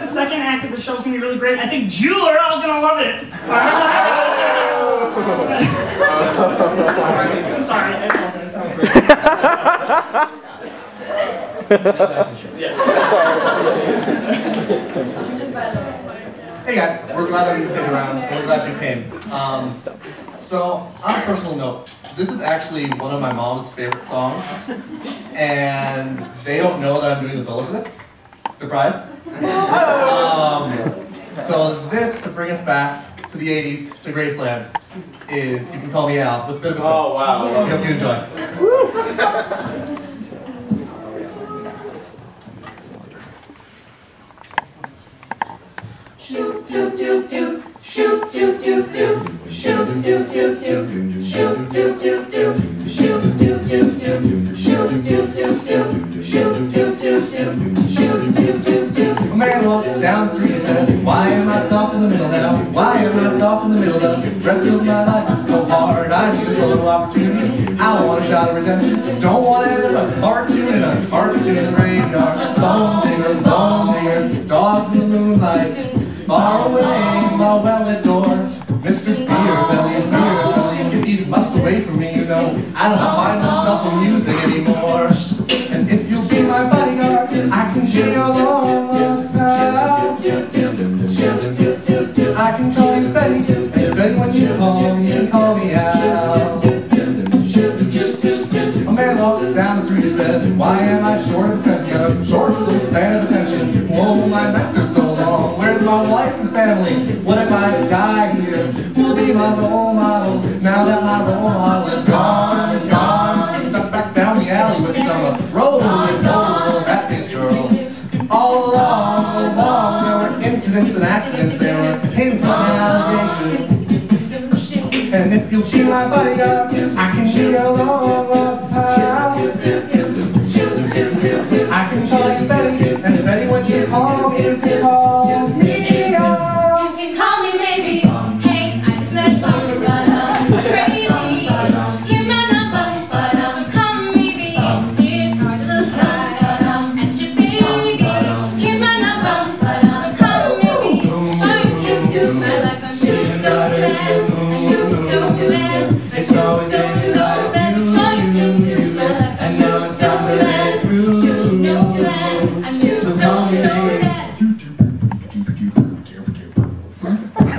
the second act of the show is gonna be really great. I think Jew are all gonna love it. I'm sorry. I Hey guys, we're glad that you can stick around. We're glad you came. Um, so, on a personal note, this is actually one of my mom's favorite songs, and they don't know that I'm doing the solo for this. Surprise! Um, so this, to bring us back to the 80s, to Graceland, is You Can Call Me Al, with a bit of a. Oh, wow. Hope you enjoy. Shoot, doop, doop, doop. Shoot, doop, doop, doop. Shoot, doop, doop, doop. Shoot, doop, doop, doop. Shoot, doop, doop, doop. Shoot, doop, doop, doop. Why I soft in the middle now? The rest of my life is so hard. I need a little opportunity. I want a shot of redemption. Don't want to end up a cartoon in a cartoon in the radar. Bone digger, bone digger, dogs in the moonlight. Far away, my well door. Mr. Beer Belly, Beer Belly, get these mutts away from me, you know. I don't find this when you call me, out. A man walks down the street and says, Why am I short of attention? Short of the span of attention. Whoa, my nights are so long. Where's my wife and family? What if I die here? Who'll be my role model? Now that my role model is gone, gone. Step back down the alley with some rolling, that this girl. All along, along, there were incidents and accidents. There were hints and allegations. And if you feel my body up, I can be a lover's pal. I can call you Betty, and Betty when she calls, you call.